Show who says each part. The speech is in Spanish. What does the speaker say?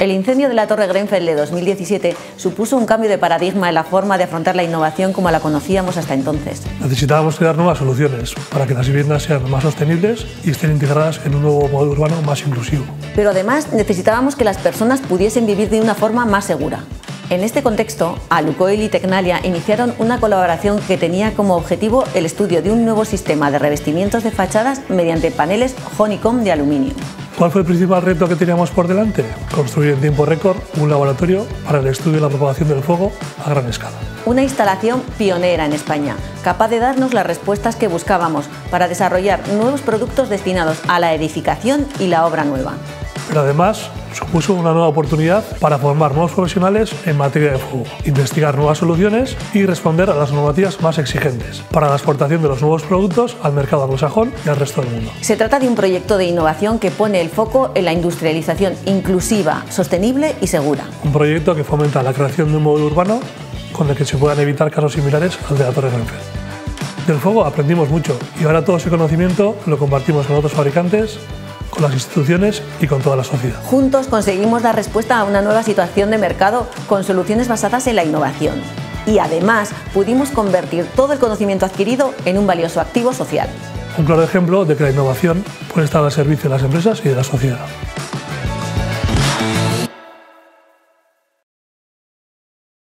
Speaker 1: El incendio de la Torre Grenfell de 2017 supuso un cambio de paradigma en la forma de afrontar la innovación como la conocíamos hasta entonces.
Speaker 2: Necesitábamos crear nuevas soluciones para que las viviendas sean más sostenibles y estén integradas en un nuevo modo urbano más inclusivo.
Speaker 1: Pero además necesitábamos que las personas pudiesen vivir de una forma más segura. En este contexto, Alucoil y Tecnalia iniciaron una colaboración que tenía como objetivo el estudio de un nuevo sistema de revestimientos de fachadas mediante paneles Honeycomb de aluminio.
Speaker 2: ¿Cuál fue el principal reto que teníamos por delante? Construir en tiempo récord un laboratorio para el estudio y la propagación del fuego a gran escala.
Speaker 1: Una instalación pionera en España, capaz de darnos las respuestas que buscábamos para desarrollar nuevos productos destinados a la edificación y la obra nueva
Speaker 2: pero además supuso una nueva oportunidad para formar nuevos profesionales en materia de fuego, investigar nuevas soluciones y responder a las normativas más exigentes para la exportación de los nuevos productos al mercado anglosajón y al resto del mundo.
Speaker 1: Se trata de un proyecto de innovación que pone el foco en la industrialización inclusiva, sostenible y segura.
Speaker 2: Un proyecto que fomenta la creación de un módulo urbano con el que se puedan evitar casos similares al de la Torre Grenfell. Del fuego aprendimos mucho y ahora todo ese conocimiento lo compartimos con otros fabricantes con las instituciones y con toda la sociedad.
Speaker 1: Juntos conseguimos dar respuesta a una nueva situación de mercado con soluciones basadas en la innovación. Y además pudimos convertir todo el conocimiento adquirido en un valioso activo social.
Speaker 2: Un claro ejemplo de que la innovación puede estar al servicio de las empresas y de la sociedad.